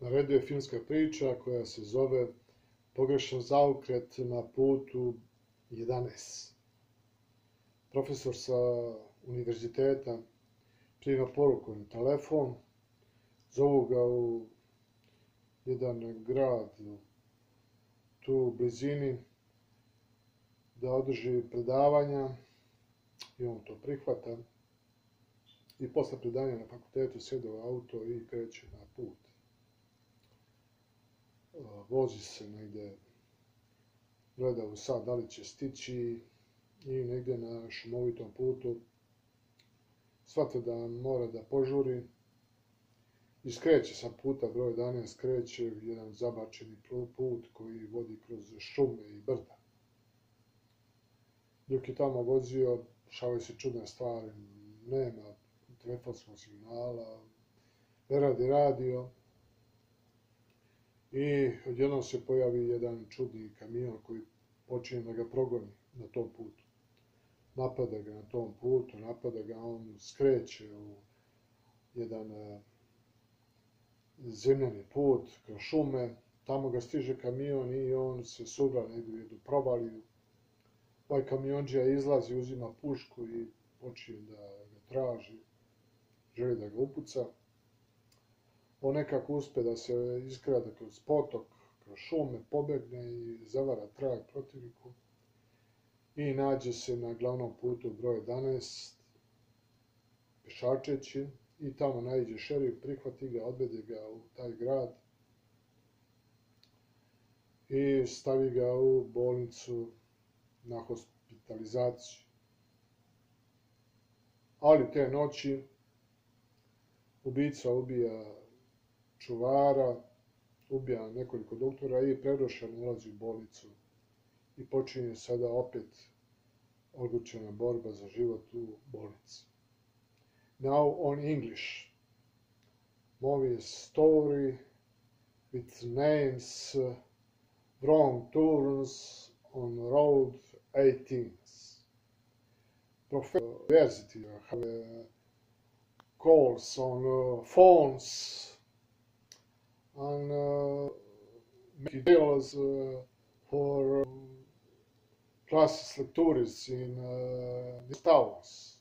naredio je filmska priča koja se zove Pogrešan zaokret na putu 11. Profesor sa univerziteta prima poruku na telefon, zovu ga u jedan grad tu u blizini da održi predavanja i on to prihvata i posle predanja na fakultetu sjede u auto i kreće na put. Vozi se negde, gleda u sad da li će stići i negde na šumovitom putu shvata da mora da požuri i skreće sa puta broj 11, skreće jedan zabačeni put koji vodi kroz šume i brda. Dok je tamo vozio, šavaju se čudne stvari, nema telefonskog signala, ne radi radio. I odjednom se pojavi jedan čudni kamion koji počinje da ga progoni na tom putu. Napada ga na tom putu, napada ga, on skreće u jedan e, zemljani put kroz šume, tamo ga stiže kamion i on se subra negdje u provaliju. Ovaj kamionđija izlazi, uzima pušku i počinje da ga traži želi da ga upuca. On nekako uspe da se iskrada kroz potok, kroz šume, pobegne i zavara trag protivniku. I nađe se na glavnom putu broj 11, pešačeći, i tamo najde šerif, prihvati ga, odvede ga u taj grad i stavi ga u bolnicu na hospitalizaciju. Ali te noći ubica ubija čuvara, ubija nekoliko doktora i predošan ulazi u bolnicu i počinje sada opet odlučena borba za život u bolnici. Now on English. Movie story with names wrong turns on road 18. Professor University have calls on uh, phones and uh, make deals uh, for um, classes lectures in uh, these towns.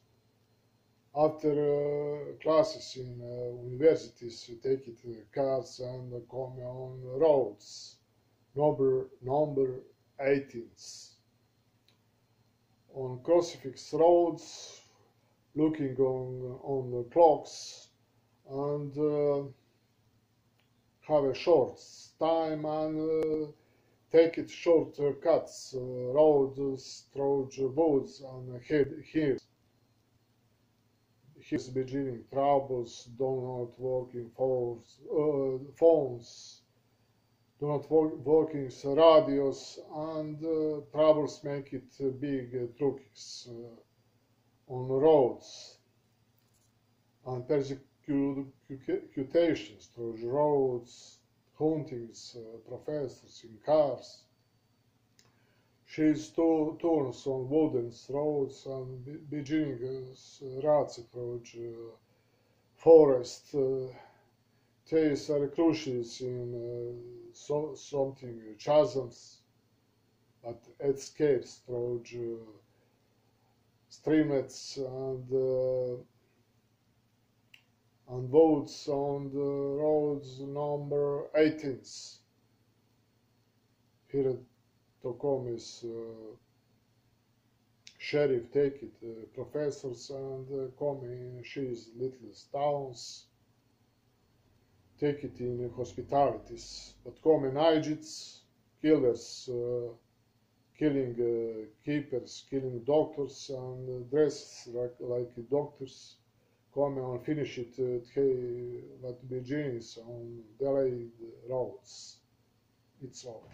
After uh, classes in uh, universities, you take it uh, cars and come on roads. Number number 18th. On crucifix roads, looking on on the clocks and uh, have a short time and uh, take it short cuts, roads through woods and hills. He's beginning troubles, do not working phones, uh, phones do not work, working radios, and uh, troubles make it big uh, trucks on roads and persecutions through roads, hauntings, uh, professors in cars. She's to, turns on wooden roads and beginning rats through uh, forest. Uh, These are crucials in uh, so, something chasms, but escapes through uh, streamlets and uh, and votes on the roads number 18. Here at Tocom is uh, sheriff take it, uh, professors and uh, come she's little towns, take it in hospitalities, but come in killers, uh, killing uh, keepers, killing doctors, and uh, dress like, like doctors. Come and finish it uh, what begins on delayed roads. It's all.